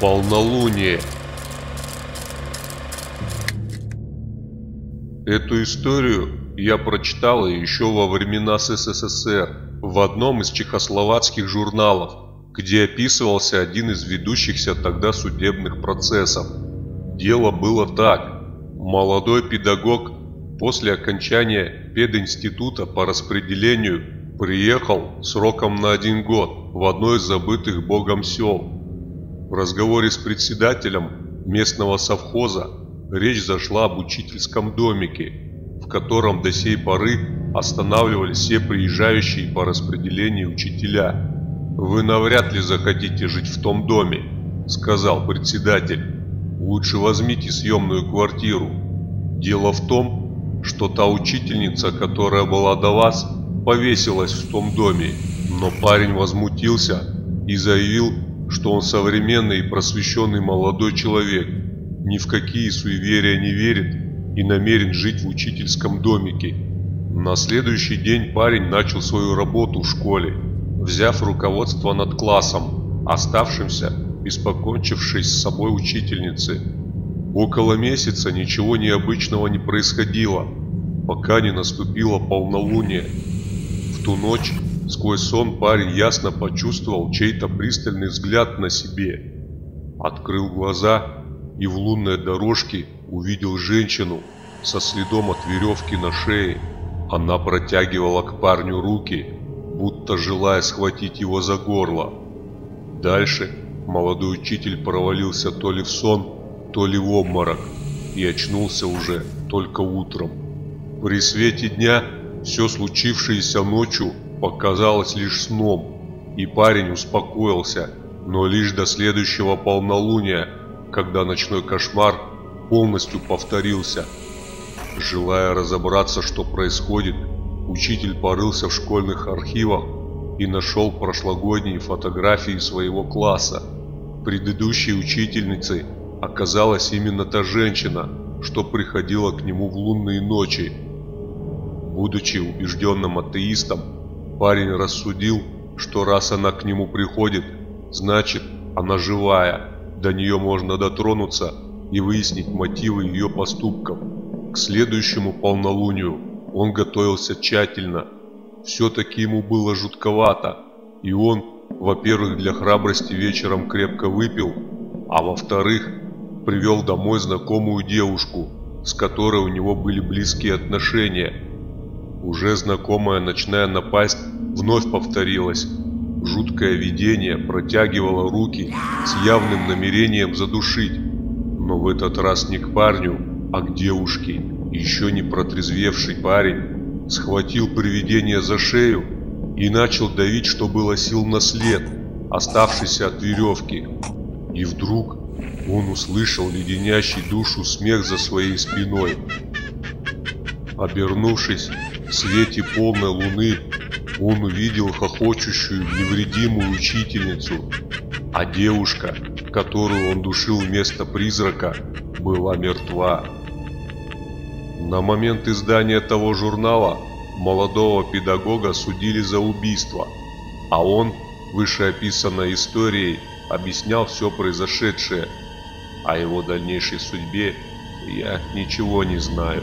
Полнолуние. Эту историю я прочитал еще во времена СССР в одном из чехословацких журналов, где описывался один из ведущихся тогда судебных процессов. Дело было так. Молодой педагог после окончания пединститута по распределению приехал сроком на один год в одно из забытых богом сел. В разговоре с председателем местного совхоза речь зашла об учительском домике, в котором до сей поры останавливались все приезжающие по распределению учителя. «Вы навряд ли захотите жить в том доме», — сказал председатель. «Лучше возьмите съемную квартиру. Дело в том, что та учительница, которая была до вас, повесилась в том доме, но парень возмутился и заявил, что он современный и просвещенный молодой человек, ни в какие суеверия не верит и намерен жить в учительском домике. На следующий день парень начал свою работу в школе, взяв руководство над классом, оставшимся без покончившей с собой учительницы. Около месяца ничего необычного не происходило, пока не наступило полнолуние. В ту ночь Сквозь сон парень ясно почувствовал чей-то пристальный взгляд на себе. Открыл глаза и в лунной дорожке увидел женщину со следом от веревки на шее. Она протягивала к парню руки, будто желая схватить его за горло. Дальше молодой учитель провалился то ли в сон, то ли в обморок и очнулся уже только утром. При свете дня все случившееся ночью показалось лишь сном, и парень успокоился, но лишь до следующего полнолуния, когда ночной кошмар полностью повторился. Желая разобраться, что происходит, учитель порылся в школьных архивах и нашел прошлогодние фотографии своего класса. Предыдущей учительницей оказалась именно та женщина, что приходила к нему в лунные ночи. Будучи убежденным атеистом, Парень рассудил, что раз она к нему приходит, значит, она живая, до нее можно дотронуться и выяснить мотивы ее поступков. К следующему полнолунию он готовился тщательно. Все-таки ему было жутковато, и он, во-первых, для храбрости вечером крепко выпил, а во-вторых, привел домой знакомую девушку, с которой у него были близкие отношения – уже знакомая ночная напасть вновь повторилась. Жуткое видение протягивало руки с явным намерением задушить, но в этот раз не к парню, а к девушке. Еще не протрезвевший парень схватил привидение за шею и начал давить, что было сил на след, оставшийся от веревки. И вдруг он услышал леденящий душу смех за своей спиной. Обернувшись, в свете полной луны он увидел хохочущую невредимую учительницу, а девушка, которую он душил вместо призрака, была мертва. На момент издания того журнала молодого педагога судили за убийство, а он, вышеописанной историей, объяснял все произошедшее. О его дальнейшей судьбе я ничего не знаю.